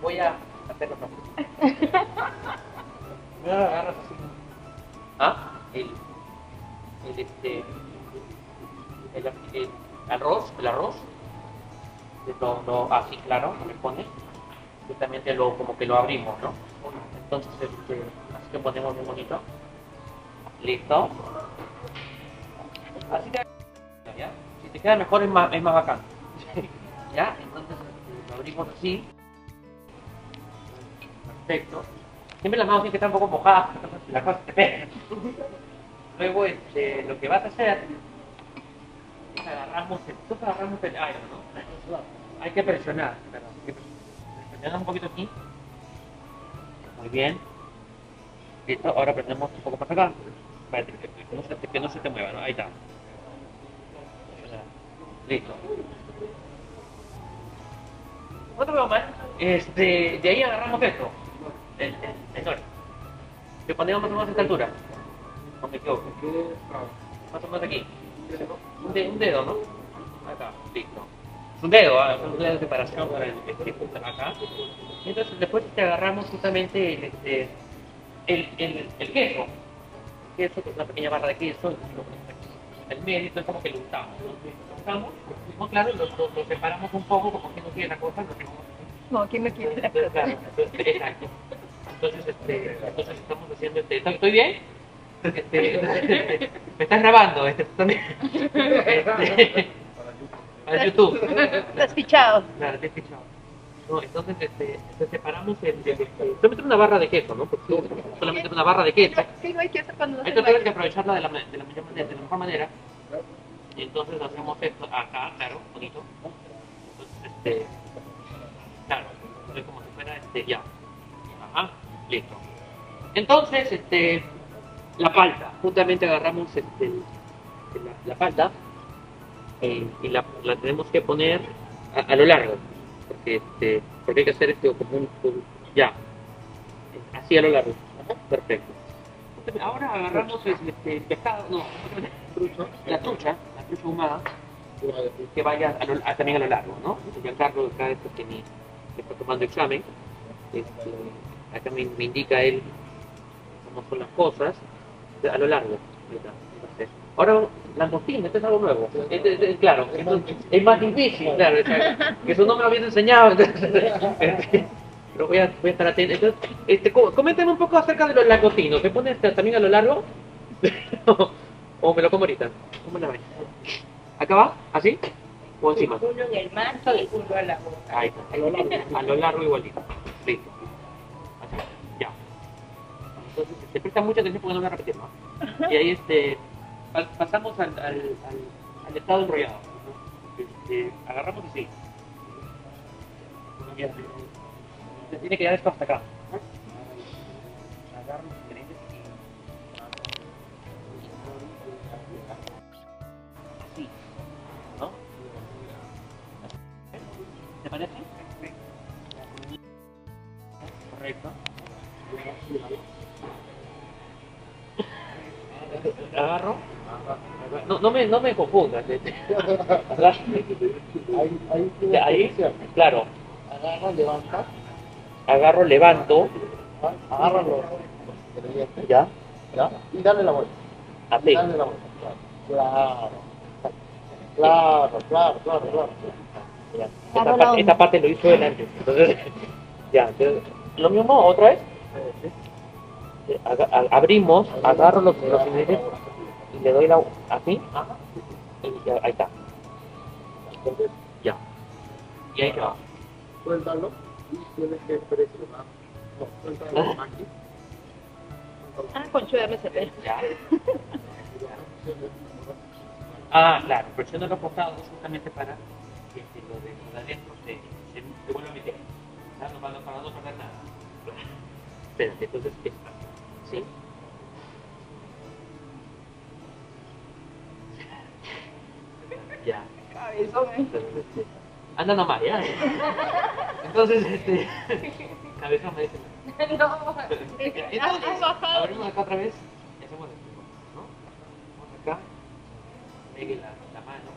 voy a hacerlo. Primero agarras así. ¿Ah? El, el, este, el, el arroz, el arroz. Lo, lo, así, claro, lo pones. Y también te lo, como que lo abrimos, ¿no? Entonces, este, así que ponemos bien bonito. Listo. Así te ¿ya? Si te queda mejor es más, es más bacán. ¿Ya? Entonces este, lo abrimos así. Perfecto. Siempre las manos tienen que estar un poco mojadas, las cosas te pegan. Luego este, lo que vas a hacer es agarramos el, agarramos el. Hay que presionar, presionar. Presionamos un poquito aquí. Muy bien. Listo, ahora presionamos un poco más acá. Espérate, que, que no se te, que no se te mueva, ¿no? Ahí está. Listo. No te veo mal. Este, de ahí agarramos esto. El, el, el sol. Que ponemos más o menos a esta altura. No me equivoco. Más o menos aquí. Un dedo, un dedo ¿no? Acá, listo. Es un dedo, ¿ah? un dedo de separación para el acá. Y entonces después te agarramos justamente el, este, el, el, el queso. El queso, que es una pequeña barra de queso, y. El medio, entonces como que lo untamos. ¿no? Lo untamos, no, claro, lo, lo, lo separamos un poco, como que no quiere la cosa, lo tenemos No, ¿quién no quiere la entonces, claro, entonces, exacto. Entonces, este, entonces estamos haciendo este. ¿Estoy, bien? Este, me estás grabando, este, también. Este, para YouTube. Estás fichado. Claro, he fichado. No, entonces, este, separamos el, solamente una barra de queso, ¿no? Porque solamente una barra de queso. Sí, no hay cuando no Entonces hay que aprovecharla de la, de la mejor manera, de la mejor manera. Y entonces hacemos esto acá, claro, bonito. Entonces, este, claro, es como si fuera este, ya. Listo. Entonces, este, la palta, justamente agarramos este, la, la palta eh, y la, tenemos que poner a, lo largo, porque, este, porque hay que hacer esto como un, ya, así a lo largo. Perfecto. Ahora agarramos el pescado, no, la trucha, la trucha ahumada, que vaya también a lo largo, ¿no? Giancarlo acá que está tomando examen, acá me, me indica él cómo son las cosas, a lo largo. entonces. Ahora, langostín, esto es algo nuevo. Es- es- es- claro, esto es más difícil, claro, que eso no me lo habían enseñado. entonces, este, pero voy a, voy a estar atento. Entonces, este, co- coméntame un poco acerca de los langostinos. ¿Se pone este también a lo largo? ¿O me lo como ahorita? ¿Cómo la ves? ¿Acá va? ¿Así? ¿O encima? Uno en el manto y uno en la boca. Ahí está. A lo largo igualito. Listo. Presta mucha atención porque no voy a repetir más. Y ahí este, pa- pasamos al, al, al, al estado enrollado. ¿no? Este, agarramos así. Se tiene que dar esto hasta acá. Agarro los ingredientes y- Así. ¿No? ¿Te parece? Correcto. Agarro. No, no me, no me confundas. este. Ahí, ahí, ahí, claro. Agarra, levanta, Agarro, levanto. agarra los ingredientes, Ya. ¿ya? Y dale la vuelta. Así. Dale la vuelta. Claro. Claro, claro, claro, claro. Ya. Agarro Esta, parte, esta parte lo hizo él antes. Entonces, ya. entonces, lo mismo, otra vez. Eh, abrimos, agarro los, los ingredientes y le doy la así. Y ya, ahí está. Entonces, ya. Y ahí queda. Suéltalo y tienes que presionar. No, suéltalo aquí. Ah, con MSP. Ya. Ah, claro, presiona los costados justamente para que este, lo de, lo de adentro se, se, se vuelva a meter. Ya, no, para, para no perder nada. Espérate, entonces esta. Cabezón, ¿eh? Entonces, este, anda nomás, ya. Entonces, este. Cabezón me dice. No. Entonces, abrimos acá otra vez y hacemos esto, ¿no? Vamos acá, pegue la, la mano.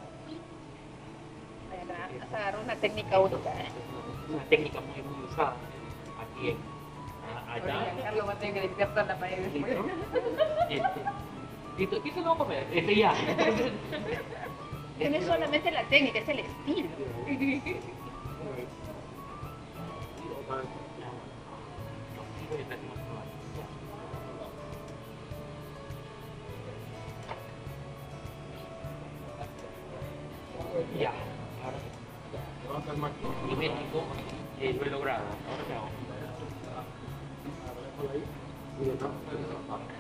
Agarra una técnica única. ¿eh? Es una técnica muy, muy usada. Bien. Ah, Allá. Carlos va a tener que limpiar toda la pared después. Este. Listo. ¿Qué se lo vamos a comer? Este ya. No es solamente la técnica, es el estilo. Ya, ahora México eh, lo he logrado. Ahora qué hago?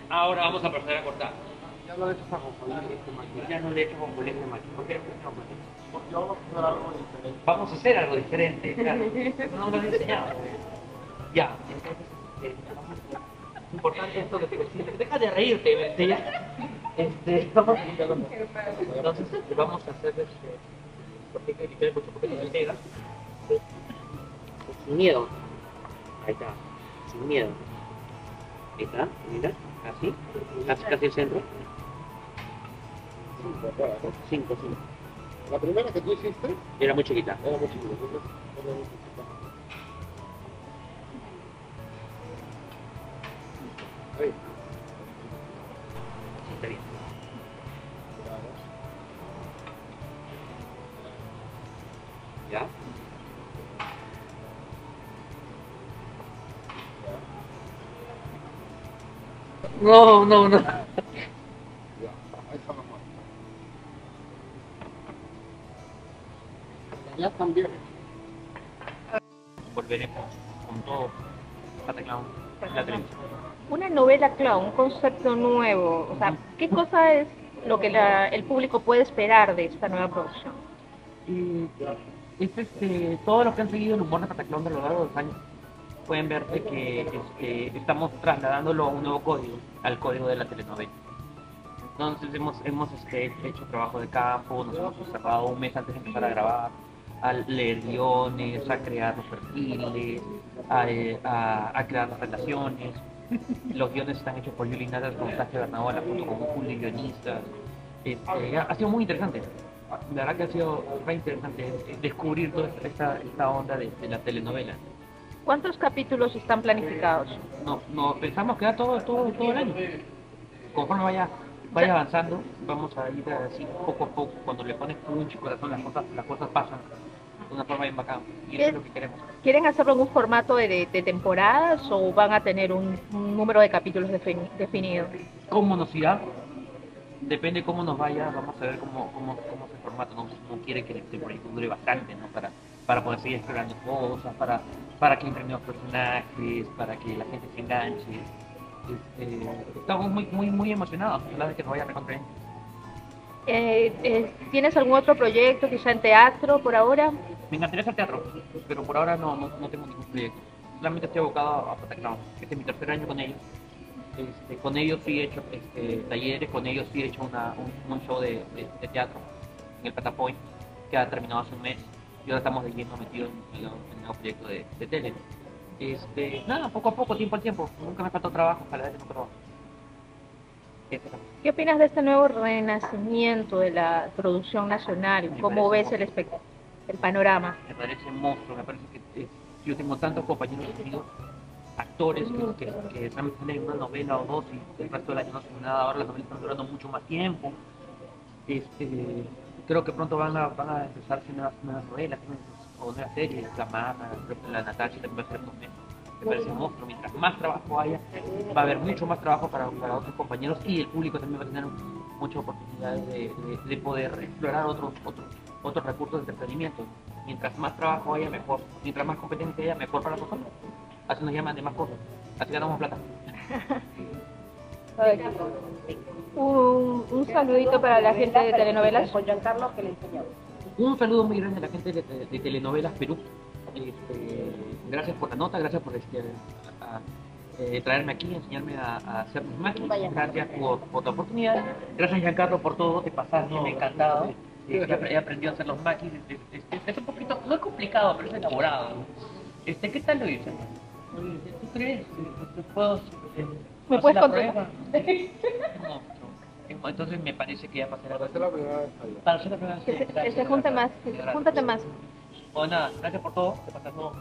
Ahora vamos a proceder a cortar. Ya lo he hecho este maquillaje. Ya no le he hecho con de macho. ¿Por qué no con? Porque vamos a hacer algo diferente. Vamos a hacer algo diferente, claro. No lo he enseñado. Ya, entonces, este, es importante esto que te decía. Deja de reírte, ¿viste? Ya. Este, vamos, entonces, vamos a hacer este, porque hay que mucho porque no pega. Sin miedo. Ahí está. Sin miedo. Ahí está, mira, así, casi, casi el centro. Sí, de acuerdo. Cinco, cinco. La primera que tú hiciste Era muy chiquita. era muy chiquita. entonces, no le gusta. Ahí. Sí, está bien. No, no, no. Ya, ahí está la muerte. Ya también. Volveremos con todo Pataclown en la televisión. Una novela clown, un concepto nuevo. O sea, ¿qué cosa es lo que la- el público puede esperar de esta nueva producción? Y es este, todos los que han seguido el humor de Pataclown a lo largo de los años pueden ver que este, estamos trasladándolo a un nuevo código, al código de la telenovela. Entonces hemos, hemos este, hecho trabajo de campo, nos hemos observado un mes antes de empezar a grabar, a leer guiones, a crear los perfiles, a, eh, crear las relaciones. Los guiones están hechos por Yuli Natas con Tasha Bernabola junto con un pool de guionistas. Este, ha sido muy interesante. La verdad que ha sido re interesante descubrir toda esta, esta onda de, de la telenovela. ¿Cuántos capítulos están planificados? No, no pensamos que era todo, todo, todo el año. Conforme vaya, vaya avanzando, vamos a ir así poco a poco. Cuando le pones punch y corazón, las cosas, las cosas pasan de una forma bien bacán. Y eso es lo que queremos. ¿Quieren hacerlo en un formato de, de temporadas o van a tener un, un número de capítulos defini- definido? ¿Cómo nos irá? Depende cómo nos vaya, vamos a ver cómo, cómo, cómo es el formato. No, no quiere que el proyecto dure bastante, ¿no? Para, para poder seguir explorando cosas, para, para que entren nuevos personajes, para que la gente se enganche. Este, estamos muy, muy, muy emocionados, la de que nos vaya a recontra bien. Eh, eh, ¿Tienes algún otro proyecto, quizá en teatro por ahora? Me encantaría hacer teatro, pero por ahora no, no, no tengo ningún proyecto. Solamente estoy abocado a Pataclown. Este es mi tercer año con ellos. Este, con ellos sí he hecho este, talleres, con ellos sí he hecho una, un, un show de, de- de teatro en el Patapoint, que ha terminado hace un mes. Y ahora estamos de lleno metidos en, en el nuevo proyecto de, de tele. Este, nada, poco a poco, tiempo al tiempo. Nunca me faltó trabajo, ojalá que no trabajo. Eso es. ¿Qué opinas de este nuevo renacimiento de la producción nacional? Me ¿Cómo ves el, el panorama? me parece monstruo, me parece que eh, yo tengo tantos compañeros amigos, actores que, que, que realmente salen en una novela o dos y el resto del año no hacen nada, ahora las novelas están durando mucho más tiempo. Este, creo que pronto van a, van a empezarse nuevas, nuevas novelas o nuevas series, la que la Natacha también va a ser un monstruo, mientras más trabajo haya, va a haber mucho más trabajo para, para otros compañeros y el público también va a tener muchas oportunidades de, de- de poder explorar otros, otros, otros recursos de entretenimiento. Mientras más trabajo haya, mejor. Mientras más competencia haya, mejor para nosotros. Así nos llaman de más cosas. Así ganamos plata. Un, un saludito para la gente de telenovelas. Con Giancarlo que le enseñó. Un saludo muy grande a la gente de, de- de Telenovelas Perú. Este, gracias por la nota, gracias por este, a- a, eh, traerme aquí, enseñarme a, a hacer mis máquinas. Gracias por, por la oportunidad. Gracias Giancarlo por todo, te pasaste, me ha encantado. Eh, he, aprendido a hacer los máquinas. Es, es- es un poquito, no es complicado, pero es elaborado. Este, ¿Qué tal lo hice? ¿Tú crees? ¿Te puedo, eh, ¿Me puedes la contar? No, entonces me parece que ya pasé la es la primera vez para hacer la se, sí, que se junte más, que se- Gracias. júntate más. Bueno, nada, gracias por todo. Te pasas, no,